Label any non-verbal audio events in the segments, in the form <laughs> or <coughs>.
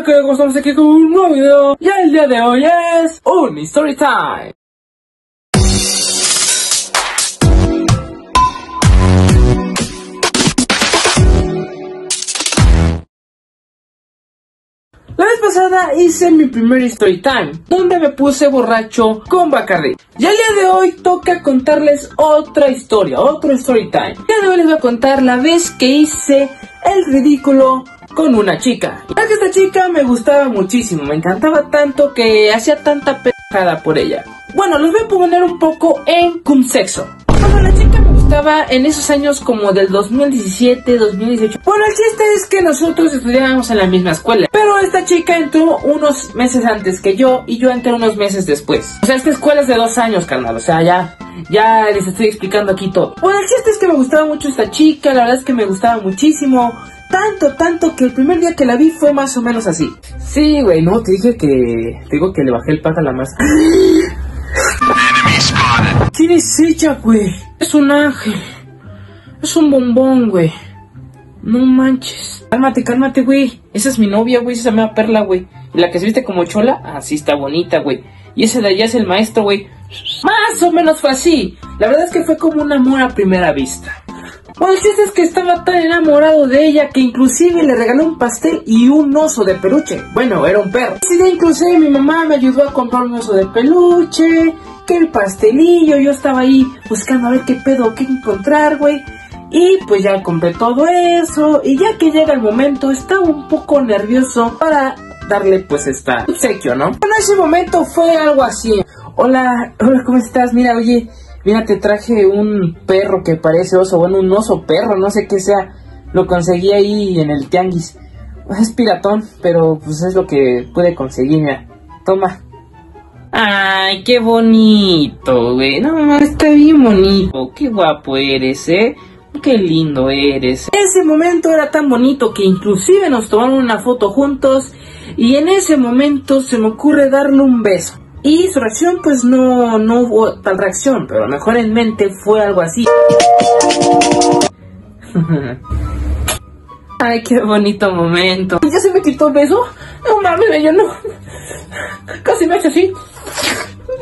ya que estamos aquí con un nuevo video. Y el día de hoy es un Story Time. La vez pasada hice mi primer story time, donde me puse borracho con Bacardi. Y el día de hoy toca contarles otra historia, otro story time. El día de hoy les voy a contar la vez que hice el ridículo con una chica. Ya que esta chica me gustaba muchísimo, me encantaba tanto que hacía tanta pendejada por ella. Bueno, los voy a poner un poco en contexto. Bueno, la chica me gustaba en esos años como del 2017, 2018. Bueno, el chiste es que nosotros estudiábamos en la misma escuela. Pero esta chica entró unos meses antes que yo y yo entré unos meses después. O sea, esta escuela es de dos años, carnal. O sea, ya, ya les estoy explicando aquí todo. Bueno, el chiste es que me gustaba mucho esta chica, la verdad es que me gustaba muchísimo. Tanto, tanto que el primer día que la vi fue más o menos así. Sí, güey, no, te dije que. Te digo que le bajé el pata a la masa. ¿Quién es ella, güey? Es un ángel. Es un bombón, güey. No manches. Cálmate, cálmate, güey. Esa es mi novia, güey. Esa se llama Perla, güey. Y la que se viste como chola, así está bonita, güey. Y ese de allá es el maestro, güey. Más o menos fue así. La verdad es que fue como un amor a primera vista. Bueno, el chiste es que estaba tan enamorado de ella que inclusive le regaló un pastel y un oso de peluche. Bueno, era un perro. Sí, inclusive mi mamá me ayudó a comprar un oso de peluche, que el pastelillo, yo estaba ahí buscando a ver qué pedo, qué encontrar, güey. Y pues ya compré todo eso. Y ya que llega el momento, estaba un poco nervioso para darle pues esta obsequio, ¿no? Bueno, ese momento fue algo así. Hola, hola, ¿cómo estás? Mira, oye, mira, te traje un perro que parece oso, bueno, un oso perro, no sé qué sea. Lo conseguí ahí en el tianguis. Es piratón, pero pues es lo que pude conseguir, mira. Toma. Ay, qué bonito, güey. No, está bien bonito. Qué guapo eres, ¿eh? Qué lindo eres. Ese momento era tan bonito que inclusive nos tomaron una foto juntos y en ese momento se me ocurre darle un beso. Y su reacción pues no, no hubo tal reacción, pero a lo mejor en mente fue algo así. <laughs> Ay, qué bonito momento. ¿Ya se me quitó el beso? No mames, yo no. Casi me ha hecho así.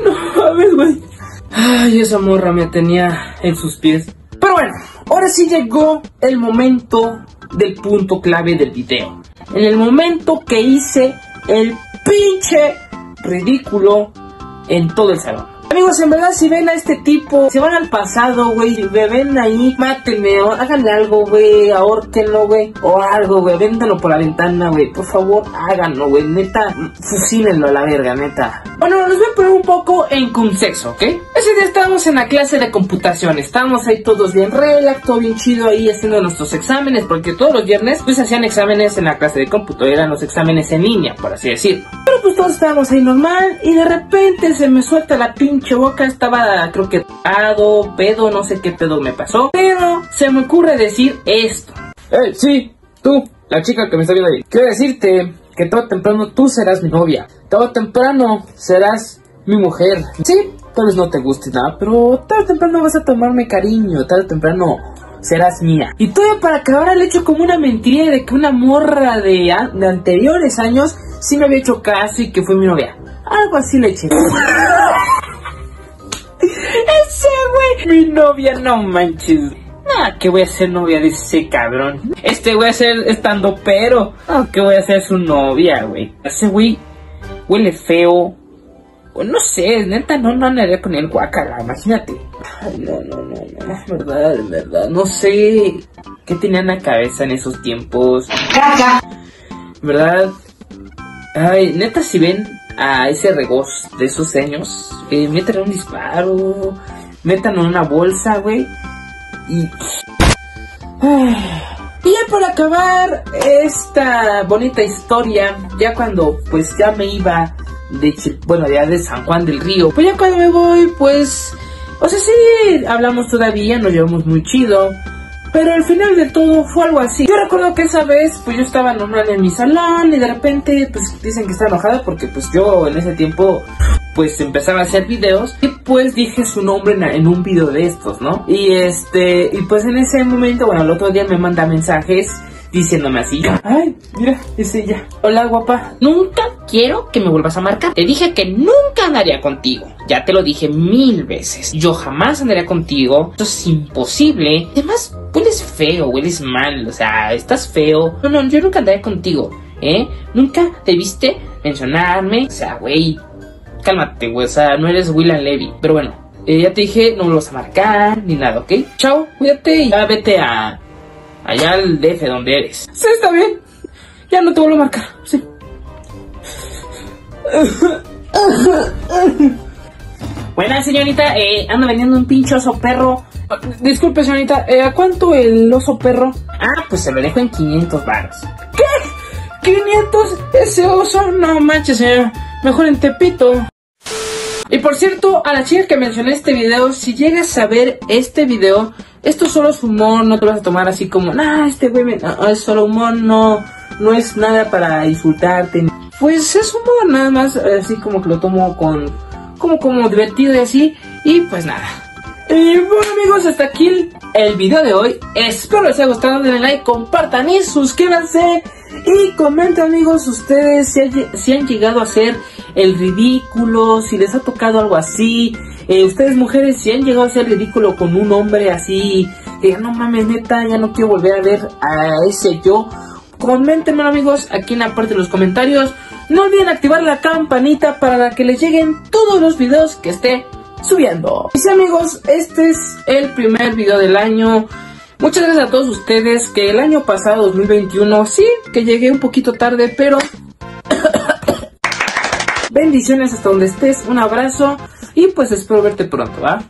No mames, güey. Ay, esa morra me tenía en sus pies. Pero bueno, ahora sí llegó el momento del punto clave del video. En el momento que hice el pinche ridículo en todo el salón. Amigos, en verdad, si ven a este tipo, se van al pasado, güey, me ven ahí, mátenme, háganle algo, güey, ahorquenlo, güey, o algo, güey, véndanlo por la ventana, güey, por favor, háganlo, güey, neta, fusílenlo a la verga, neta. Bueno, los voy a poner un poco en contexto, ¿ok? Ese día estábamos en la clase de computación, estábamos ahí todos bien relax, todo bien chido ahí haciendo nuestros exámenes, porque todos los viernes, pues hacían exámenes en la clase de cómputo, eran los exámenes en línea, por así decirlo. Pero pues todos estábamos ahí normal, y de repente se me suelta la pinche boca, estaba creo que dado, pedo, no sé qué pedo me pasó, pero se me ocurre decir esto. Eh, sí, tú, la chica que me está viendo ahí. Quiero decirte que todo temprano tú serás mi novia. Todo temprano serás mi mujer. Sí, tal vez no te guste nada, pero tarde temprano vas a tomarme cariño, tarde o temprano serás mía. Y todo para acabar el hecho como una mentira de que una morra de, de anteriores años sí me había hecho caso y que fue mi novia. Algo así le eché. Mi novia, no manches. Nah, que voy a ser novia de ese cabrón. Este voy a ser estando pero. No, que voy a ser su novia, güey. Ese güey huele feo. No sé, neta, no, no andaré con el guacala, imagínate. Ay, no, no, no, no, verdad, verdad. No sé qué tenía en la cabeza en esos tiempos. ¿Verdad? Ay, neta, si ven a ese regoz de esos años, eh, metan un disparo, metan en una bolsa, güey. Y... <sighs> Y ya por acabar esta bonita historia, ya cuando pues ya me iba de, bueno, ya de San Juan del Río, pues ya cuando me voy, pues, o sea, sí, hablamos todavía, nos llevamos muy chido. Pero al final de todo fue algo así. Yo recuerdo que esa vez, pues yo estaba normal en mi salón y de repente, pues dicen que está enojada porque pues yo en ese tiempo, pues empezaba a hacer videos y pues dije su nombre en, en, un video de estos, ¿no? Y este, y pues en ese momento, bueno, el otro día me manda mensajes diciéndome así. Ay, mira, es ella. Hola, guapa. Nunca quiero que me vuelvas a marcar. Te dije que nunca andaría contigo. Ya te lo dije mil veces. Yo jamás andaría contigo. Eso es imposible. Además, hueles feo, hueles mal. O sea, estás feo. No, no, yo nunca andaría contigo. ¿Eh? Nunca debiste mencionarme. O sea, güey. Cálmate, güey. O sea, no eres William Levy. Pero bueno, eh, ya te dije, no me lo vas a marcar ni nada, ¿ok? Chao, cuídate y ya vete a. allá al DF donde eres. Sí, está bien. Ya no te vuelvo a marcar, sí. Buena señorita, eh, ando vendiendo un pinche oso perro. Disculpe señorita, eh, ¿a cuánto el oso perro? Ah, pues se lo dejo en 500 baros. ¿Qué? ¿500? Ese oso, no manches señor, mejor en Tepito. Y por cierto, a la chica que mencioné este video, si llegas a ver este video, esto solo es humor, no te vas a tomar así como, nah, este güey no, es solo humor, no, no es nada para insultarte. Pues es humor, nada más, así como que lo tomo con, como, como divertido y así, y pues nada. Y bueno amigos, hasta aquí el video de hoy. Espero les haya gustado, denle like, compartan y suscríbanse. Y comenten amigos ustedes si, han llegado a hacer el ridículo, si les ha tocado algo así. Eh, ustedes mujeres si han llegado a hacer ridículo con un hombre así, que no mames neta, ya no quiero volver a ver a ese yo. Comentenme amigos aquí en la parte de los comentarios. No olviden activar la campanita para que les lleguen todos los videos que esté subiendo. Y sí amigos, este es el primer video del año. Muchas gracias a todos ustedes que el año pasado, 2021, sí, que llegué un poquito tarde, pero... <coughs> Bendiciones hasta donde estés, un abrazo y pues espero verte pronto, ¿va?